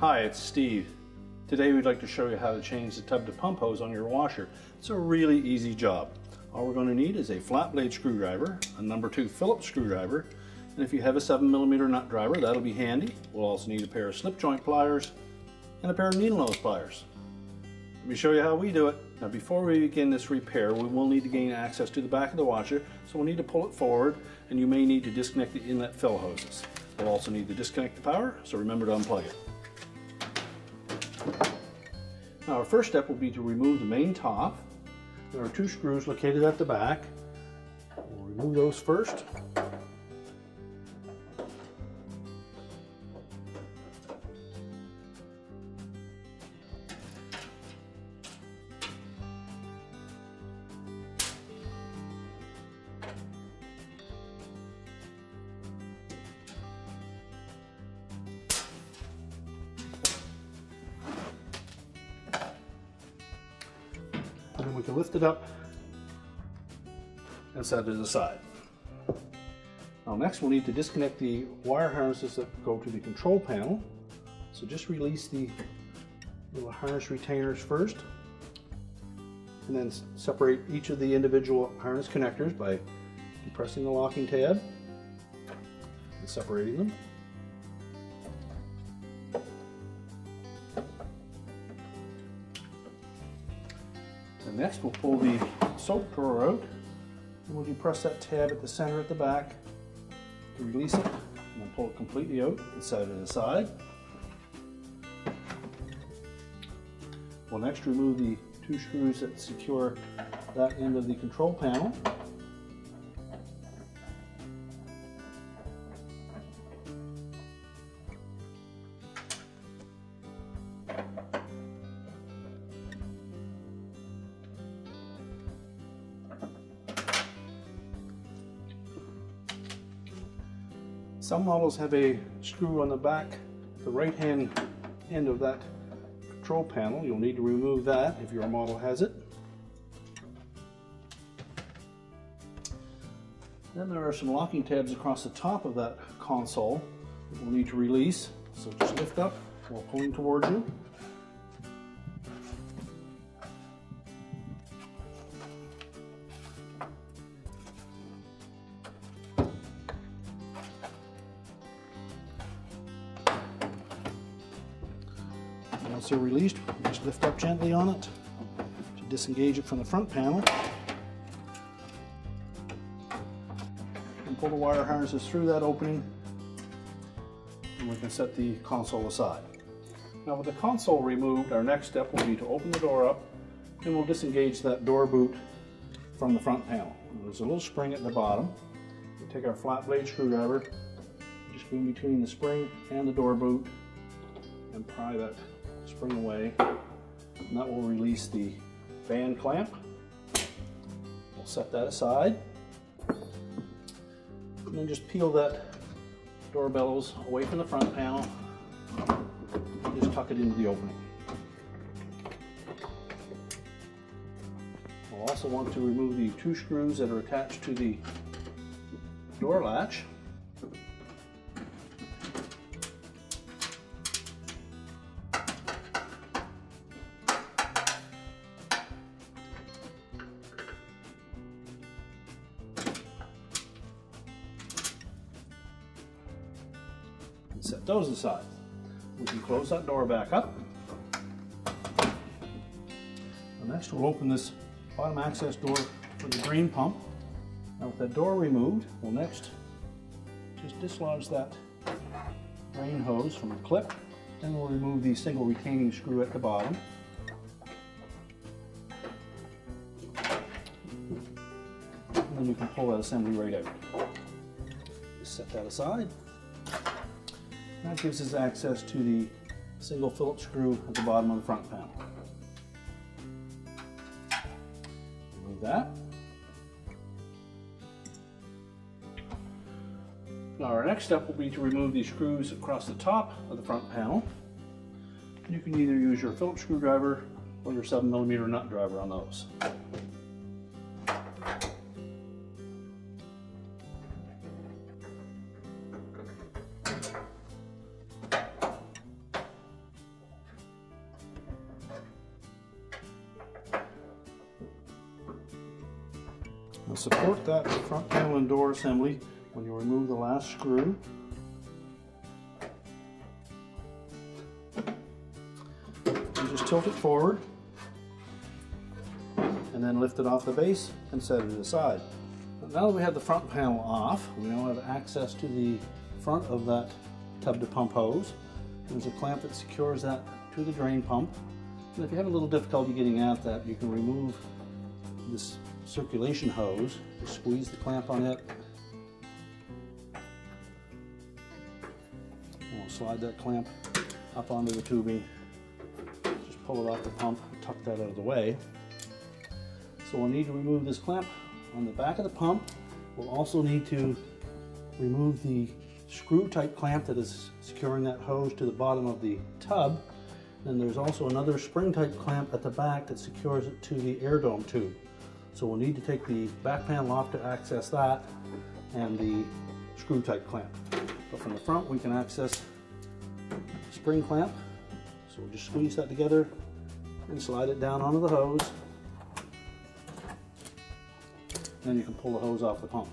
Hi, it's Steve. Today we'd like to show you how to change the tub to pump hose on your washer. It's a really easy job. All we're going to need is a flat blade screwdriver, a number two Phillips screwdriver, and if you have a 7 millimeter nut driver, that'll be handy. We'll also need a pair of slip joint pliers and a pair of needle nose pliers. Let me show you how we do it. Now before we begin this repair, we will need to gain access to the back of the washer, so we'll need to pull it forward, and you may need to disconnect the inlet fill hoses. We'll also need to disconnect the power, so remember to unplug it. Now our first step will be to remove the main top. There are two screws located at the back. We'll remove those first. Set it aside. Now next we'll need to disconnect the wire harnesses that go to the control panel. So just release the little harness retainers first and then separate each of the individual harness connectors by depressing the locking tab and separating them. And next we'll pull the soap drawer out and we'll depress that tab at the center at the back to release it and then pull it completely out and set it aside. We'll next remove the two screws that secure that end of the control panel. Some models have a screw on the back, the right hand end of that control panel. You'll need to remove that if your model has it. Then there are some locking tabs across the top of that console that we'll need to release. So just lift up while pulling towards you. Released, just lift up gently on it to disengage it from the front panel. And pull the wire harnesses through that opening and we can set the console aside. Now with the console removed, our next step will be to open the door up and we'll disengage that door boot from the front panel. There's a little spring at the bottom. We'll take our flat blade screwdriver, just go between the spring and the door boot and pry that spring away and that will release the band clamp. We'll set that aside and then just peel that door bellows away from the front panel and just tuck it into the opening. We'll also want to remove the two screws that are attached to the door latch set those aside. We can close that door back up. Next we'll open this bottom access door for the drain pump. Now with that door removed, we'll next just dislodge that drain hose from the clip. Then we'll remove the single retaining screw at the bottom. And then you can pull that assembly right out. Just set that aside. That gives us access to the single Phillips screw at the bottom of the front panel. Remove that. Now our next step will be to remove these screws across the top of the front panel. You can either use your Phillips screwdriver or your 7mm nut driver on those. Support that front panel and door assembly when you remove the last screw. And just tilt it forward and then lift it off the base and set it aside. Now that we have the front panel off, we now have access to the front of that tub to pump hose. There's a clamp that secures that to the drain pump. And if you have a little difficulty getting at that, you can remove this circulation hose, just squeeze the clamp on it. We'll slide that clamp up onto the tubing. Just pull it off the pump, tuck that out of the way. So we'll need to remove this clamp on the back of the pump. We'll also need to remove the screw type clamp that is securing that hose to the bottom of the tub. And there's also another spring type clamp at the back that secures it to the air dome tube. So we'll need to take the back panel off to access that and the screw type clamp. But from the front we can access the spring clamp. So we'll just squeeze that together and slide it down onto the hose. Then you can pull the hose off the pump.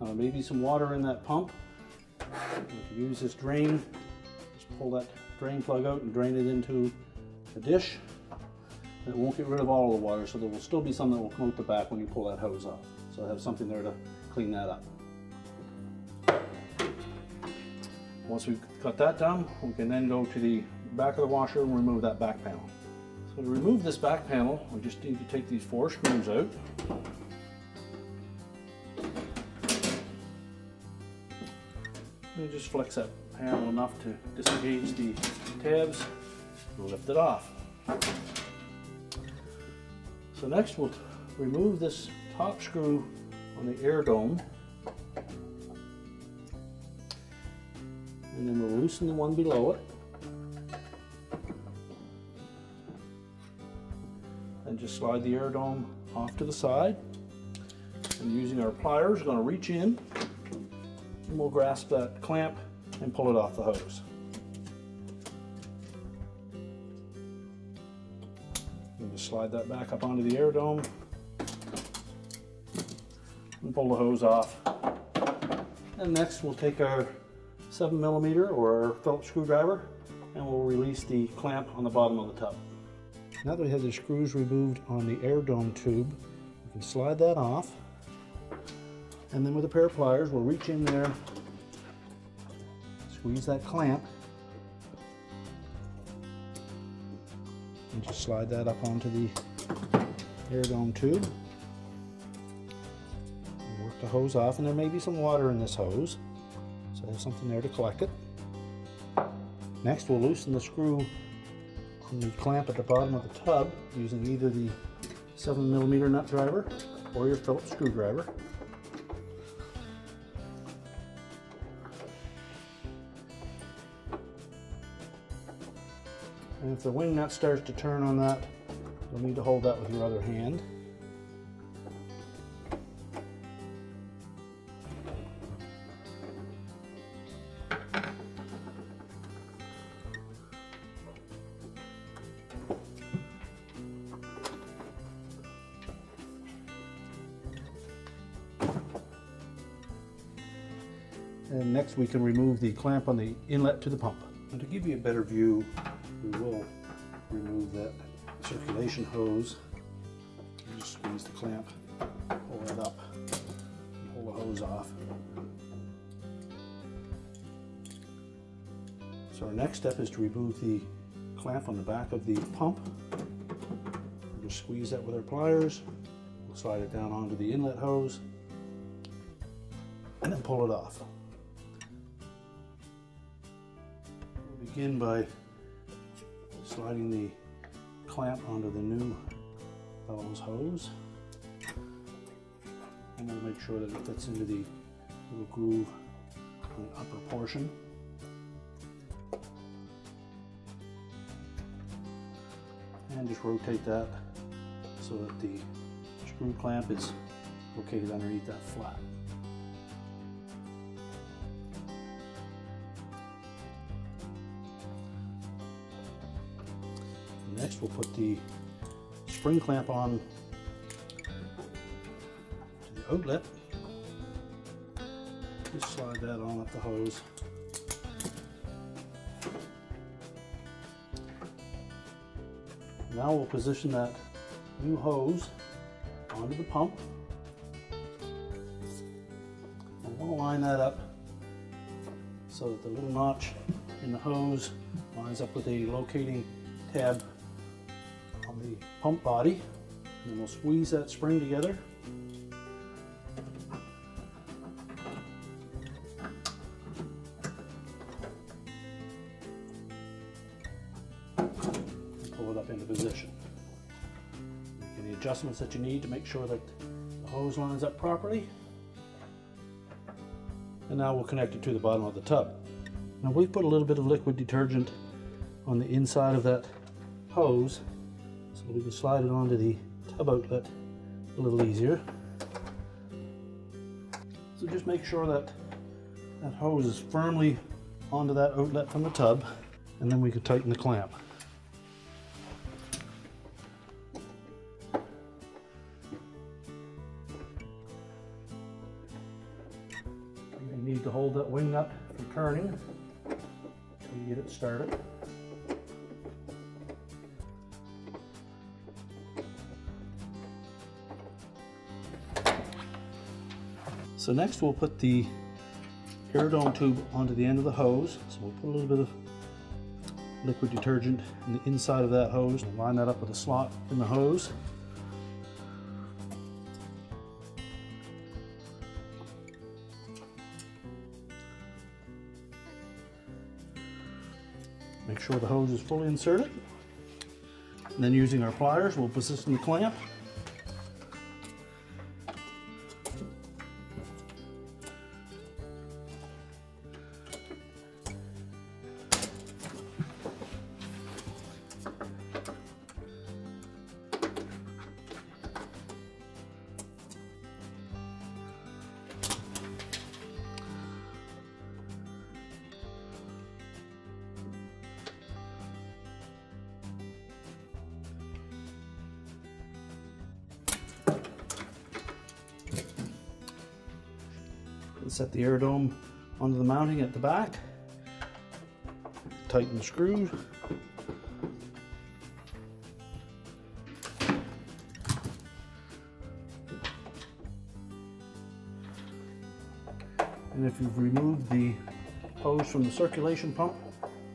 Now there may be some water in that pump. Use this drain, just pull that drain plug out and drain it into a dish. It won't get rid of all the water, so there will still be some that will come out the back when you pull that hose off. So I have something there to clean that up. Once we've got that done, we can then go to the back of the washer and remove that back panel. So to remove this back panel, we just need to take these four screws out. And just flex that panel enough to disengage the tabs and lift it off. So next we'll remove this top screw on the air dome. And then we'll loosen the one below it. And just slide the air dome off to the side. And using our pliers we're going to reach in. And we'll grasp that clamp and pull it off the hose. Slide that back up onto the air dome and pull the hose off. And next we'll take our 7 millimeter or Phillips screwdriver and we'll release the clamp on the bottom of the tub. Now that we have the screws removed on the air dome tube, we can slide that off and then with a pair of pliers, we'll reach in there, squeeze that clamp, and just slide that up onto the air dome tube. Work the hose off, and there may be some water in this hose, so there's something there to collect it. Next, we'll loosen the screw on the clamp at the bottom of the tub using either the 7 millimeter nut driver or your Phillips screwdriver. And if the wing nut starts to turn on that, you'll need to hold that with your other hand. And next we can remove the clamp on the inlet to the pump. And to give you a better view, we will remove that circulation hose. Just squeeze the clamp, pull that up, pull the hose off. So our next step is to remove the clamp on the back of the pump. We'll just squeeze that with our pliers. We'll slide it down onto the inlet hose and then pull it off. We'll begin by sliding the clamp onto the new bellows hose. And we'll make sure that it fits into the little groove on the upper portion. And just rotate that so that the screw clamp is located underneath that flat. Next we'll put the spring clamp on the outlet. Just slide that on up the hose. Now we'll position that new hose onto the pump. I want to line that up so that the little notch in the hose lines up with the locating tab the pump body. And we'll squeeze that spring together. Pull it up into position. Make any adjustments that you need to make sure that the hose lines up properly. And now we'll connect it to the bottom of the tub. Now we've put a little bit of liquid detergent on the inside of that hose so we can slide it onto the tub outlet a little easier. So just make sure that that hose is firmly onto that outlet from the tub and then we can tighten the clamp. You need to hold that wing nut from turning until you get it started. So next we'll put the air dome tube onto the end of the hose. So we'll put a little bit of liquid detergent in the inside of that hose line that up with a slot in the hose. Make sure the hose is fully inserted. And then using our pliers, we'll position the clamp. Set the air dome onto the mounting at the back. Tighten the screws. And if you've removed the hose from the circulation pump,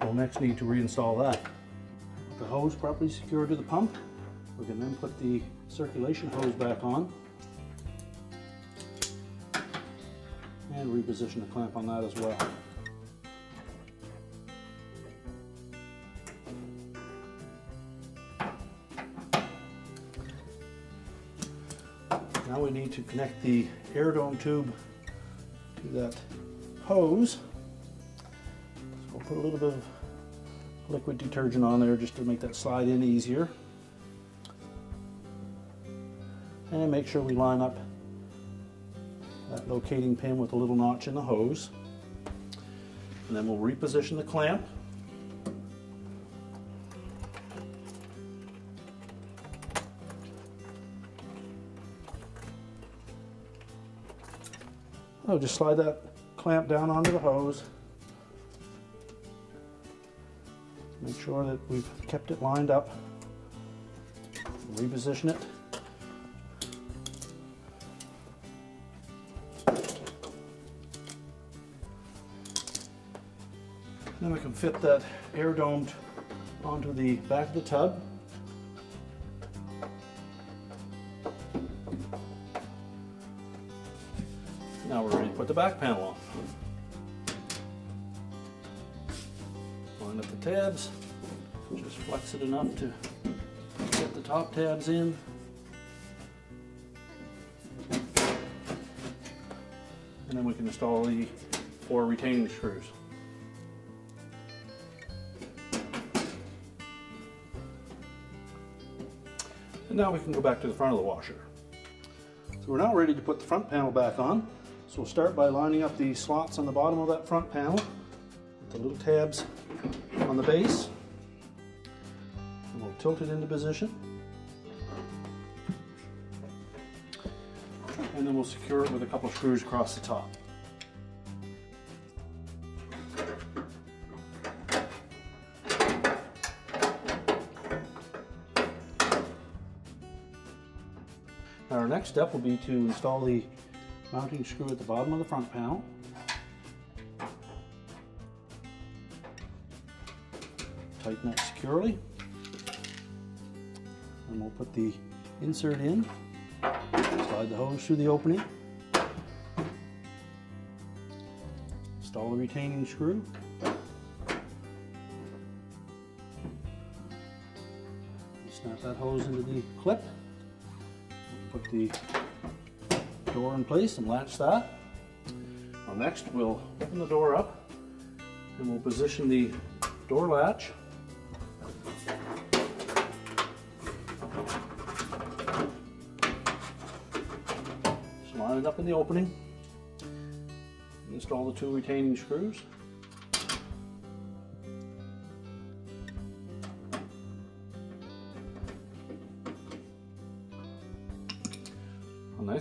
we'll next need to reinstall that. With the hose properly secured to the pump, we can then put the circulation hose back on reposition the clamp on that as well. Now we need to connect the air dome tube to that hose. So we'll put a little bit of liquid detergent on there just to make that slide in easier. And make sure we line up that locating pin with a little notch in the hose. And then we'll reposition the clamp. I'll just slide that clamp down onto the hose. Make sure that we've kept it lined up. Reposition it. Then we can fit that air domed onto the back of the tub. Now we're ready to put the back panel on. Line up the tabs, just flex it enough to get the top tabs in. And then we can install the four retaining screws. And now we can go back to the front of the washer. So we're now ready to put the front panel back on. So we'll start by lining up the slots on the bottom of that front panel with the little tabs on the base. And we'll tilt it into position. And and then we'll secure it with a couple of screws across the top. Step will be to install the mounting screw at the bottom of the front panel. Tighten that securely. And we'll put the insert in, slide the hose through the opening, install the retaining screw, snap that hose into the clip, the door in place and latch that. Now next we'll open the door up and we'll position the door latch Just line it up in the opening, install the two retaining screws.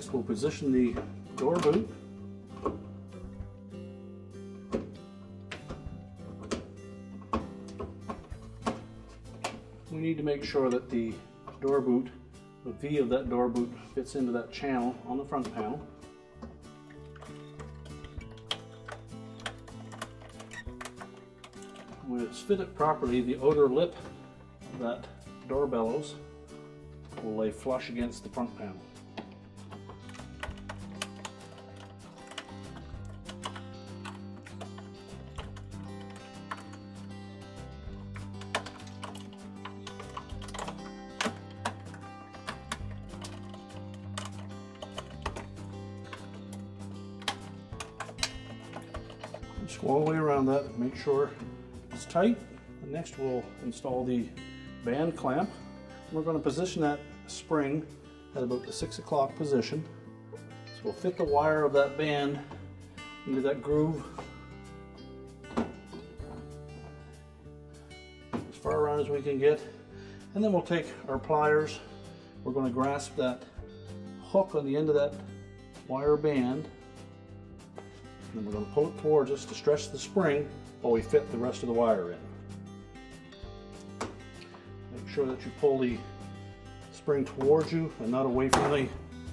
Next we'll position the door boot we need to make sure that the door boot the V of that door boot fits into that channel on the front panel. When it's fitted properly, the outer lip of that door bellows will lay flush against the front panel. Make sure it's tight. Next we'll install the band clamp. We're going to position that spring at about the six o'clock position. So we'll fit the wire of that band into that groove as far around as we can get. And then we'll take our pliers. We're going to grasp that hook on the end of that wire band and we're going to pull it towards us to stretch the spring while we fit the rest of the wire in. Make sure that you pull the spring towards you and not away from the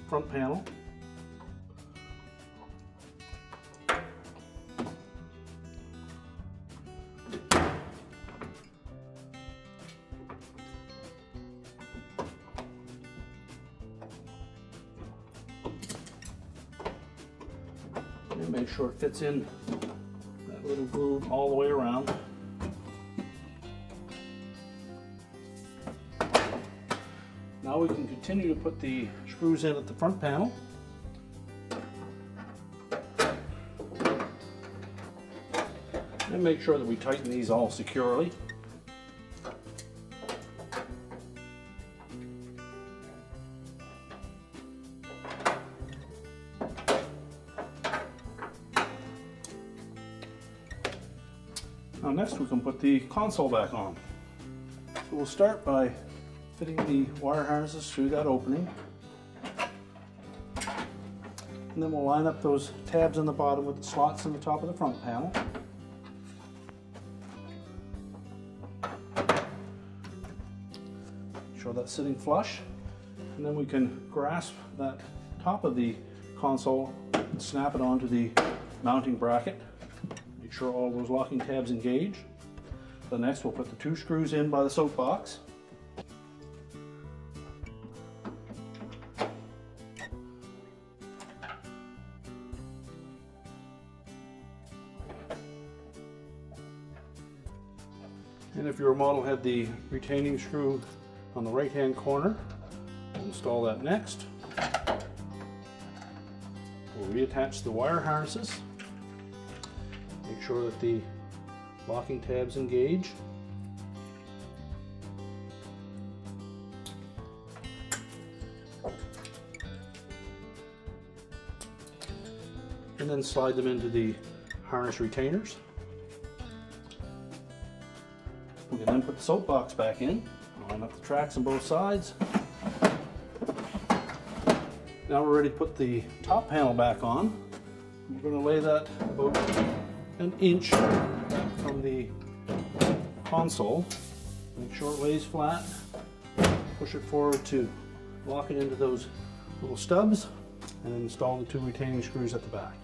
front panel. and make sure it fits in little groove all the way around. Now we can continue to put the screws in at the front panel. And make sure that we tighten these all securely. Now next we can put the console back on. So we'll start by fitting the wire harnesses through that opening. And then we'll line up those tabs on the bottom with the slots in the top of the front panel. Show that sitting flush. And then we can grasp that top of the console and snap it onto the mounting bracket sure all those locking tabs engage. The next we'll put the two screws in by the soap box. And if your model had the retaining screw on the right hand corner, we'll install that next. We'll reattach the wire harnesses. Make sure that the locking tabs engage. And then slide them into the harness retainers. We can then put the soap box back in, line up the tracks on both sides. Now we're ready to put the top panel back on. We're going to lay that about an inch from the console. Make sure it lays flat. Push it forward to lock it into those little stubs and install the two retaining screws at the back.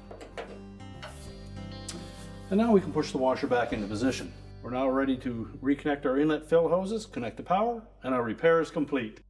And now we can push the washer back into position. We're now ready to reconnect our inlet fill hoses, connect the power, and our repair is complete.